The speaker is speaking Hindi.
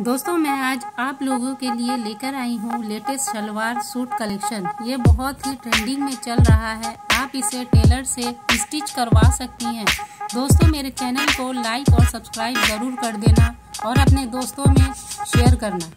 दोस्तों, मैं आज आप लोगों के लिए लेकर आई हूँ लेटेस्ट सलवार सूट कलेक्शन। ये बहुत ही ट्रेंडिंग में चल रहा है। आप इसे टेलर से स्टिच करवा सकती हैं। दोस्तों, मेरे चैनल को लाइक और सब्सक्राइब ज़रूर कर देना और अपने दोस्तों में शेयर करना।